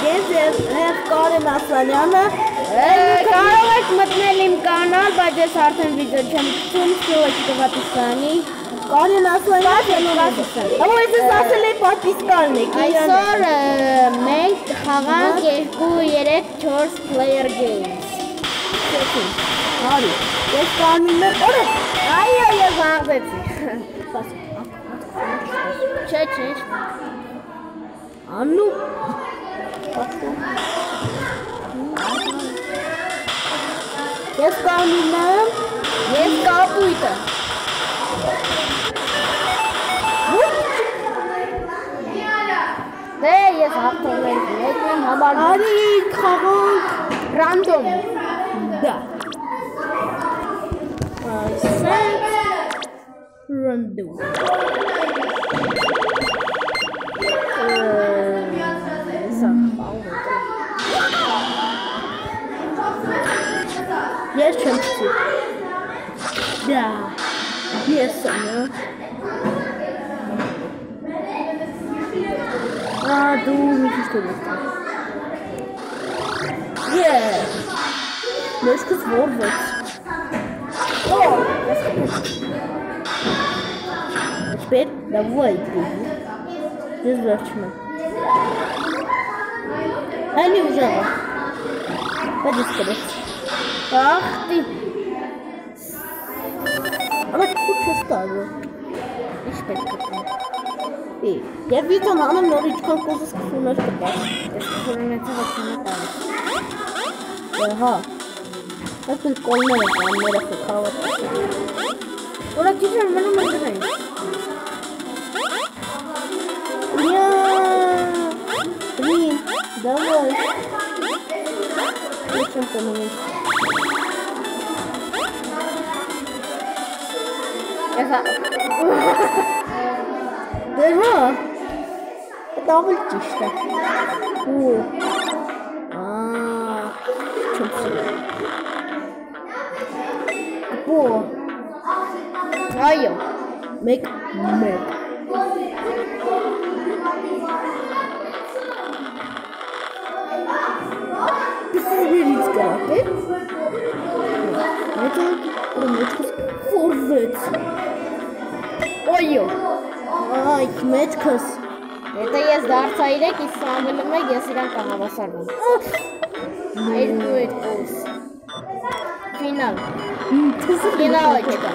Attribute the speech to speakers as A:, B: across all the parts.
A: Games եւ եւ Կարեն Ասլանյանը
B: Կարող եք մտնել իմ կանալ, բայց ես արդեն վիդեո չեմ գցում, չուղեք տղատուսանի։
A: Կարեն Ասլանյանը Ահա ես ասել եմ պատվիսկալն եք։
B: Այսօր մենք խաղանք 2 3 4 player games։
A: Հարի։ Ես կանին եմ օրը։
B: Այո, ես հաղթեցի։ Չէ, չէ։
A: Անու Ես կանին եմ
B: Ես կապույտը։ Դե ես հաղթել եմ, եկել եմ համար
A: Արի խաղանք
B: ռանդոմ։
A: դա։ Ասենք random։ Я чем-то. Да. Весом. А, думаю, что это. Yes. Мышка сворвать. О, а теперь давай, беги. Здесь зачем? Они уже. Пойди скорее. Ах ты. Она куча ставила. И шпиль Эй, я видел, она норичком коза с кафунашка
B: Ես կորոնեցի ոչ նետալ։
A: Ահա։ Այդ էլ կոլները կանները խխավը։
B: Ուրա քիչ եմ մնում եմ դրան։
A: Я. Блин, давай. Зачем ты на
B: Էվա։
A: Դե հա։ Դա ավելի ճիշտ է։ Ու։ Ահա։ Չոփս։ Բո։
B: Այո։
A: Մեկ մեկ։ Պիսերից կապ է։ Այդ է, որ մեջքս խորվեց։
B: Այո։
A: Այ, մեջքս։
B: Եթե ես դարձա 3, իսկ Սամվելը 1, ես իրան կհավասարվեմ։ Երկու երկուս։ Ֆինալ։ Ֆինալը չկա։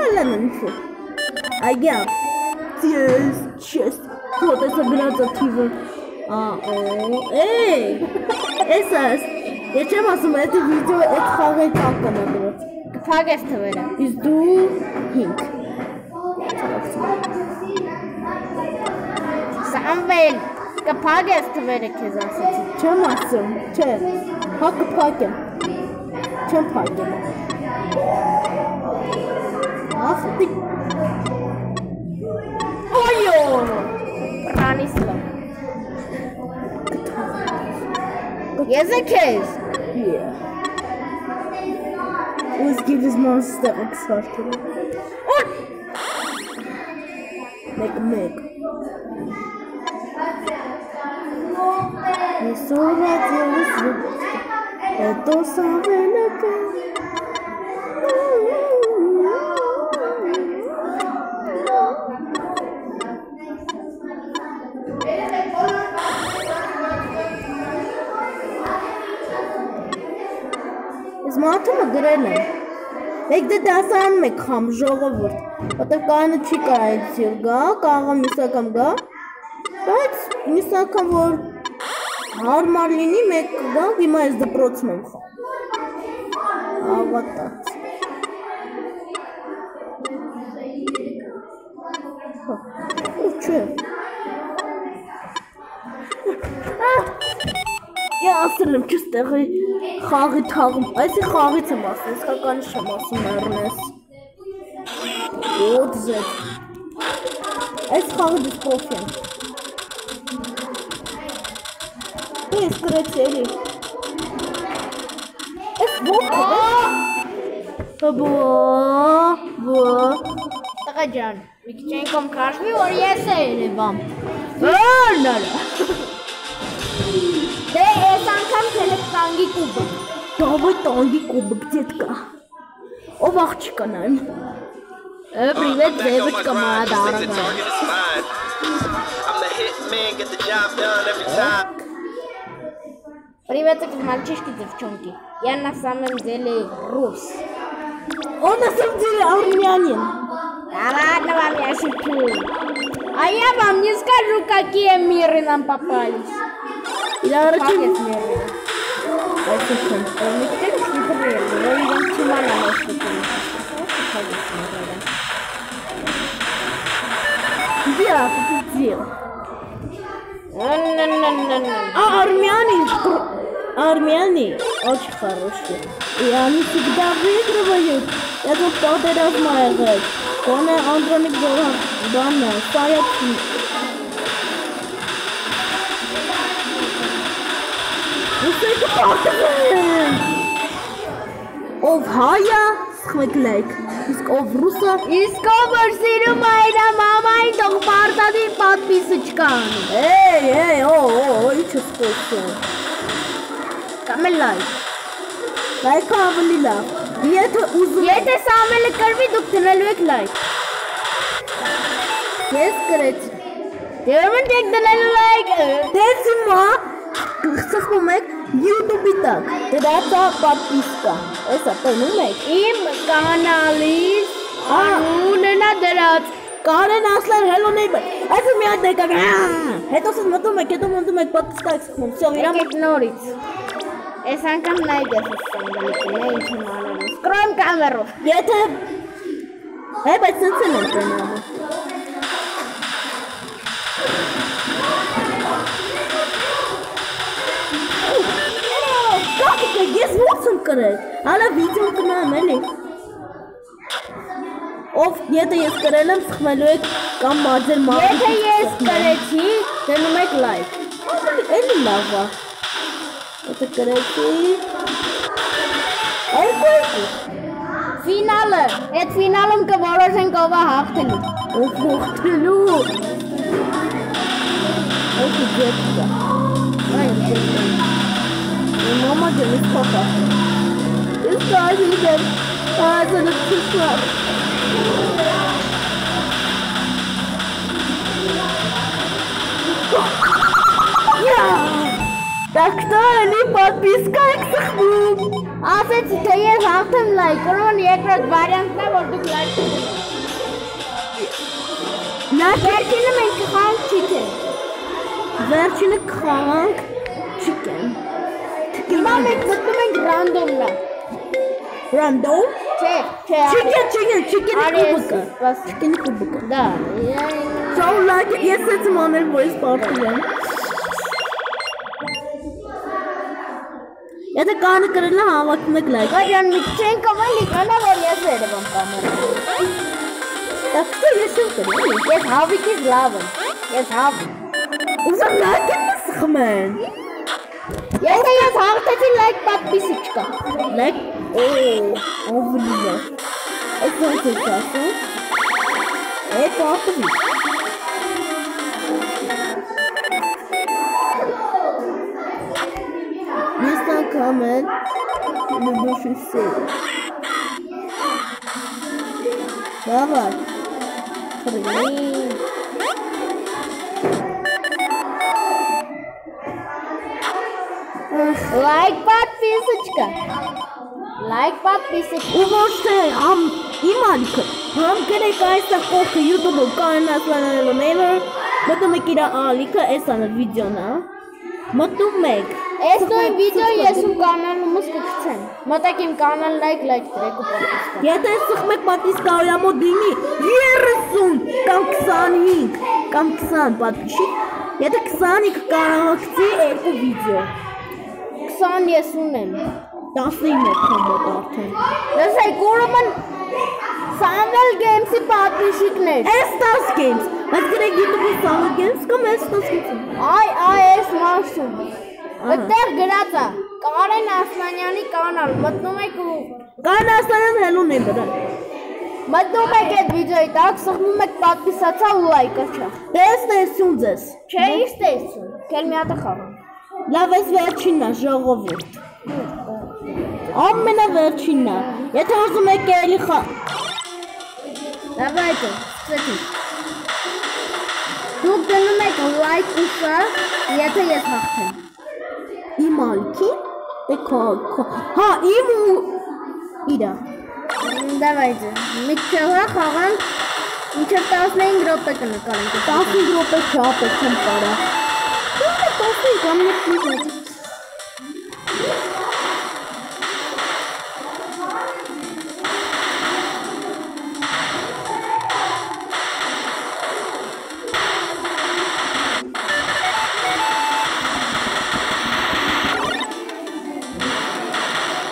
A: Հալանն ֆու։ Այա։ Ես չես։ Փոթեսը գնացա թիվը։ Ա, օ, էй։ Էսաս։ Ես չեմ ասում, այդ վիդեոը այդ խաղը կապ կնա դրած։
B: Կփակես թվերը։
A: Իսկ դու 5։
B: Սամվել, կփակես թվերը քեզ ասեցի։
A: Չեմ ասում, չէ։ Հա կփակեմ։ Չեմ փակել։ Ախ, դի
B: Այո։ Պրանիսլո։ Ես է քեզ։
A: Yeah. Let's give this monster ah! a shot. Make a make. You so that you listen. It don't sound like մարդումը գրել եմ։ Մեկ դե դասանում եք խամ ժողովուրդ։ Որտեվ կանը չի կարայից յուր գա, կարող մյուս անգամ գա։ Բայց մյուս անգամ որ հարմար լինի մեկ կգա, հիմա ես դպրոցում եմ խաղ։ Ավատած։ Ու չէ։ Ես ասել եմ չս տեղի խաղի թաղում։ Այսի խաղից եմ ասում, իսկականի չեմ ասում Էրնես։ 8Z։ Այս խաղը դες պրոֆի եմ։ Ես գրեցի էլի։ Այս ո՞ք է։ Բո, բո։
B: Տղա ջան, մի քիչ այնքան քաշվի, որ ես է Երևան։ Բանալա։ Դե танги кубок.
A: Давай танги кубок, детка. Овахчика нам. Э,
B: привет, девочка моя дорогая. Привет, мальчишки, девчонки. Я на самом деле рус.
A: Он на самом деле армянин.
B: Да ладно вам, я шучу. А я вам не скажу, какие миры нам попались.
A: Իրար
B: Как
A: չի
B: есть миры?
A: այսինքն։
B: Вы конечно, не поверили, но я чума на может
A: Где победил?
B: быть.
A: А армянин, кру- армяне очень хорошие. И они всегда выигрывают. Это պատերազմը եղել։ Կոնե Անդրոնիկ Զորան, բանը, Սայացի։ Ուսեք պատվեն։ Ով հայա, սխմեկլեք, իսկ ով ռուսը։
B: Իսկ ով որ սիրում այրա մամային տող պարտադի պատպիսը չկան։
A: Եյ, եյ, օ, օ, օ, իչ սխոսում։
B: Կամ էլ լայք։
A: Լայքը ավելի լավ։ Եթե ուզում
B: Եթե սա ամենը կրվի, դուք դնելու եք լայք։
A: Ես գրեցի։
B: Դե ո՞նց եք դնելու լայքը։
A: Դե հիմա խսխում եք YouTube-ի տակ։ Դրածա պատվիսկա։ Էսա տենում եք։
B: Իմ կանալից անունն է դրած։
A: Կարեն ասլան hello neighbor։ Այսօր մի հատ եկա։ Հետո սա մտում եք, հետո մտում եք պատվիսկա եք խմում։ Всё, իրա
B: Եկեք նորից։ Այս անգամ լայք ես ստանգալիքն է ինչ եմ անելու։ Սկրոմ կամերով։
A: եթե Հե, բայց սենց են տենում։ կրել։ Հալա վիդեո կնայեմ էլի։ Ով եթե ես կրել եմ, սխմելու եք կամ մաձեր մա։
B: Եթե ես կրեցի, դնում եք լայք։
A: Էլի լավ է։ Եթե կրեցի։ Երկու երկու։
B: Ֆինալը, այդ ֆինալում կորոշենք ով է հաղթելու։
A: Ով հողտելու։ Ո՞վ դեպքա։ Այն դեպքա։ Մամա ջանից փոխա։ Ես կարի դեմ։ Ահա ցույց Так что они подписка եք սխմում։
B: Ասեցի թե ես հաղթեմ լայք, ուրեմն երկրորդ վարիանտն է, որ դուք լայք դնեք։
A: Նա
B: Վերջինը մենք կխանք չիքեն։
A: վերջինը քանք chicken։
B: Հիմա մենք մտնում ենք ռանդոմնա։
A: Random։
B: Չէ, չէ,
A: Chicken, chicken, chicken
B: Արի
A: կուբկը։
B: բաս
A: Chicken կուբկը։
B: դա։
A: So like ես էս մանել voice part-ը եմ։ Եթե կանը կրել է հավաքում եք like։
B: Գարյան մի չեն կամալի կանա որ ես երևամ կամերա։
A: Так что ես եմ կրել։
B: Ես հավիկից լավ եմ։ Ես հավիկ։
A: Ուզում like եմ սխմեն։
B: Եթե ես հաղթեցի լայք պատվիսի չկա։
A: Like օ, ովլի է։ Այս ոնց է ասում։ Է պատվի։ Ես անգամ եմ լուբուշի սեր։ Давай. Хрени.
B: Չկա։ Լայք պատվիսը չկա։
A: Ու ոչ թե համ իմ ալիքը, համ գրեք այստեղ կողքը YouTube-ում Ասլանյանը նեյվեր, մտում եք իր ալիքը, այս անը վիդեոն է, մտում եք։
B: Այս նույն վիդեոն ես ու կանալումս կգցեմ։ Մտեք իմ կանալ լայք լայք դրեք ու պատվիսկա։
A: Եթե սխմեք պատիսկա օրա մոտ դիմի 30 կամ 25 կամ 20 պատվիշի, եթե 25 կարողացի երկու վիդեո,
B: 20 ես ունեմ։
A: 19 եք մոտ արդեն։
B: Լսեք, ուրեմն Samuel Games-ի պատվիսիկներ։
A: S10 games, բայց գրեք YouTube-ում Summer games կամ S10 games։
B: Այ, այ, այս մասում։ Այդտեղ գրած է Կարեն Ասլանյանի կանալ։ Մտնում եք ու
A: Կարեն Ասլանյան հելուն է բրան։
B: Մտնում եք այդ վիդեոյի տակ, սխմում եք պատվիսացա ու լայքը չա։
A: Տես տեսություն ձեզ։
B: Չէ, ինչ տեսություն։ Կել մի հատ խաղամ։
A: Լավ, այս վերջինն է ժողովուրդ։ Ամենավերջինն է։ Եթե ուզում եք էլի խա։
B: Լավ, այդ ստացի։ Դուք դնում եք լայք ու շեր, եթե ես հաղթեմ։
A: Իմ ալքի։ Դե քո հա իմ ու իրա։
B: Դավայ, մի քիչ խաղանք։ Ինչեր 15 րոպե կնկարենք։
A: 15 րոպե չափ չեմ կարող։ камня придет.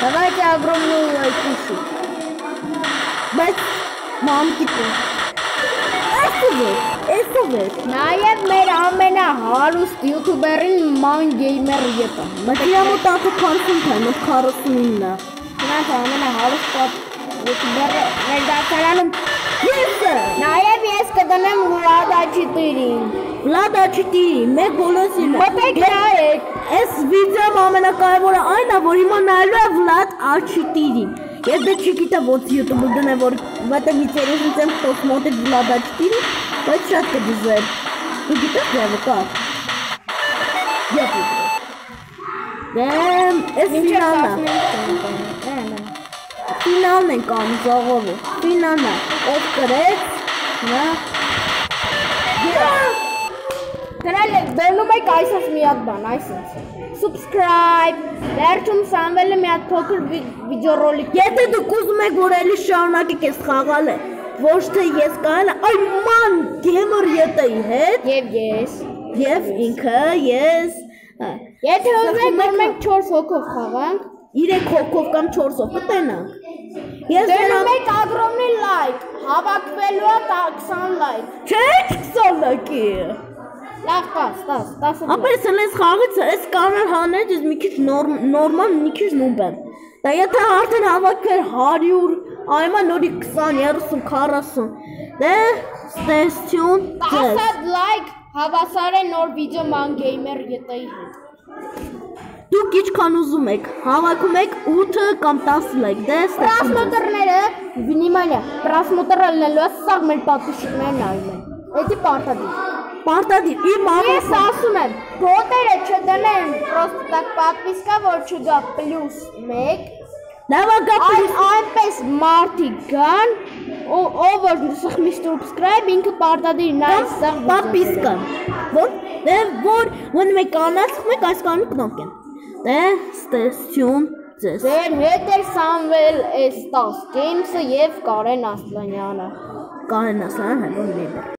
B: Давайте огромную лайкушу.
A: Бать, мамки-то. А что այսով է։
B: Նաև մեր ամենահարուստ յութուբերին ման գեյմեր յետը։
A: Մտիրա մոտ ապա 40 թե մոտ 49-ը։
B: Նրանց ամենահարուստ յութուբերը մեր դասարանում։
A: Եսը։
B: Նաև ես կդնեմ Վլադա 4-ին։
A: Վլադա չտի, մեկ բոլոսին։
B: Մտեք նայեք։
A: Այս վիդեոն ամենակարևորը այն է, որ հիմա նայելու է Վլադ Ա4-ին։ Ես դե չգիտեմ ոնց YouTube-ը դնեմ, որ վատը ինտերեսից եմ խոս մոտի Վլադ Ա4-ին, բայց շատ կդիզեր։ Դու գիտես դե կա։ Եփի։ Դեմ, այս ֆինալն է։ Ֆինալն ենք անում ժողովը։ Ֆինալն է։ Ով կրեց, նա
B: Դրել եք, դնում եք այսպես մի հատ բան, այսպես։ Subscribe։ Վերջում Սամվելը մի հատ փոքր վիդեոռոլիկ
A: Եթե դուք ուզում եք որ էլի շարունակեք այս խաղալը, ոչ թե ես կանա, այ ման գեյմեր յետեի հետ
B: եւ ես։
A: եւ ինքը ես
B: Եթե ուզում եք, որ մենք 4 հոգով խաղանք,
A: 3 հոգով կամ 4 հոգ կտենանք։ Ես նրան
B: եք ագրոմնի լայք, հավաքվելու է 20 լայք։
A: չէ 20 լայքի։
B: Լավ, 10, 10, 10։
A: Ապա ես այս խաղից այս կանալ հանել ես մի քիչ նորմալ, մի քիչ նուբ եմ։ Դա եթե արդեն հավաքվեր 100, Այմա նորի 20, 30, 40։ Դե ստեսություն ձեզ։
B: Ասադ լայք հավասար է նոր վիդեո ման գեյմեր ետեի հետ։
A: Դուք ինչքան ուզում եք, հավաքում եք 8 կամ 10 լայք, դե ստեսություն։
B: Պրասմոտրները, վնիմանյա, պրասմոտրը լնելու է սաղ մեր պատուշիկներն այմ են։ Էդի պարտադիր
A: պարտադիր։ Իմ մամա ես
B: ասում եմ, բոտերը չդնեմ, պրոստը տակ պատվիսկա, որ չգա պլյուս 1
A: գապի
B: այնպես մարդիկ կան, ով որ սխմի subscribe ինքը պարտադիր նայ սաղ
A: պապիսկան։ Որ դե որ ոնց մեկ կանած, մեկ այս կանում կնոկեն։ Դե ստեսություն ձեզ։
B: Ձեր հետ էր Սամվել S10 Games-ը եւ Կարեն Ասլանյանը։
A: Կանասան հələ մի։